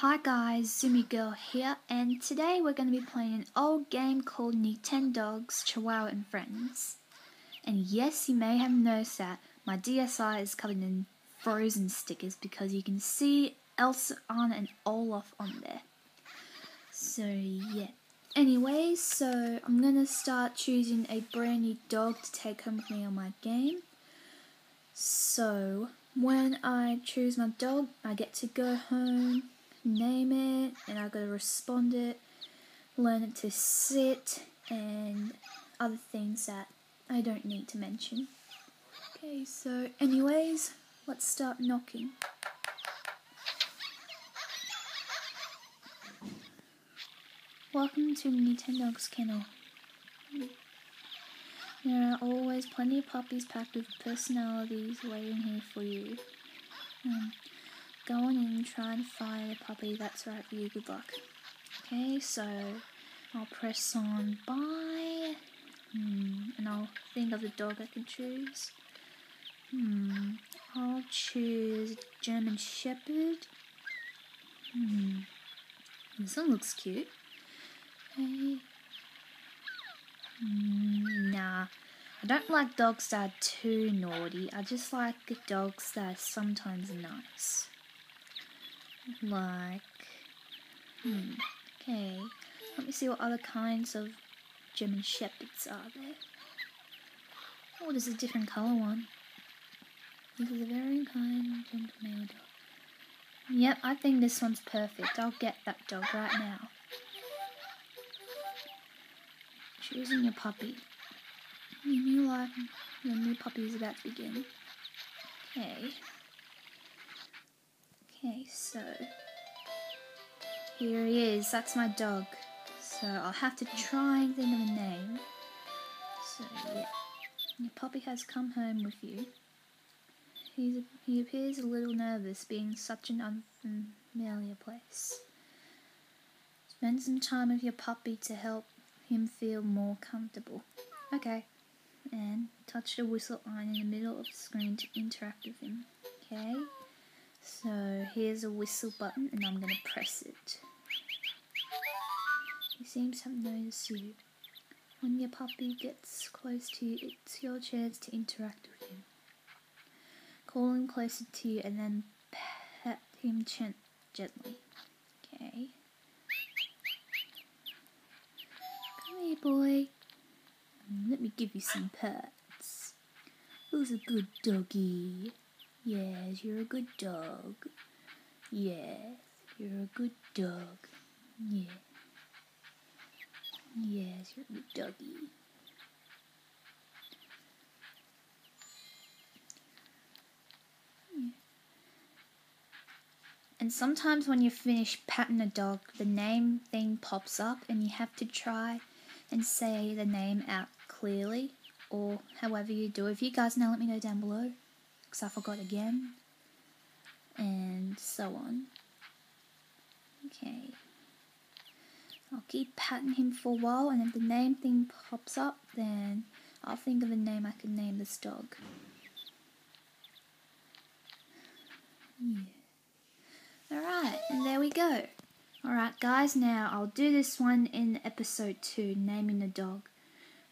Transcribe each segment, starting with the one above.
Hi guys, Zumi Girl here, and today we're going to be playing an old game called Nintendogs Chihuahua and Friends. And yes, you may have noticed that my DSi is covered in frozen stickers because you can see Elsa, Anna, and Olaf on there. So yeah. Anyways, so I'm going to start choosing a brand new dog to take home with me on my game. So, when I choose my dog, I get to go home name it and I gotta respond it, learn it to sit and other things that I don't need to mention. Okay, so anyways, let's start knocking. Welcome to Nintendogs Kennel. There are always plenty of puppies packed with personalities waiting here for you. Um, Go on in and try and find a puppy that's right for you. Good luck. Okay, so I'll press on buy. Hmm, and I'll think of the dog I can choose. Hmm, I'll choose German Shepherd. Hmm, this one looks cute. Okay. Hmm, nah, I don't like dogs that are too naughty. I just like dogs that are sometimes nice like, hmm, okay, let me see what other kinds of German Shepherds are there. Oh, there's a different colour one. This is a very kind, gentle male dog. Yep, I think this one's perfect. I'll get that dog right now. Choosing your puppy. Your new life, your new puppy is about to begin. Okay. Okay, so here he is. That's my dog. So I'll have to try and think of a name. So yeah, your puppy has come home with you. He's, he appears a little nervous being such an unfamiliar place. Spend some time with your puppy to help him feel more comfortable. Okay. And touch the whistle icon in the middle of the screen to interact with him. Okay. So here's a whistle button and I'm going to press it. He seems to have noticed you. When your puppy gets close to you, it's your chance to interact with him. Call him closer to you and then pet him gently. Okay. Come here, boy. Mm, let me give you some pets. Who's a good doggy? Yes, you're a good dog. Yes, you're a good dog. Yeah. Yes, you're a good doggy. And sometimes when you finish patting a dog, the name thing pops up and you have to try and say the name out clearly or however you do. If you guys know, let me know down below because I forgot again, and so on. Okay. I'll keep patting him for a while, and if the name thing pops up, then I'll think of a name I can name this dog. Yeah. Alright, and there we go. Alright guys, now I'll do this one in episode 2, naming the dog.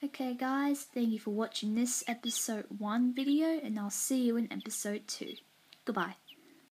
Okay guys, thank you for watching this episode 1 video and I'll see you in episode 2. Goodbye.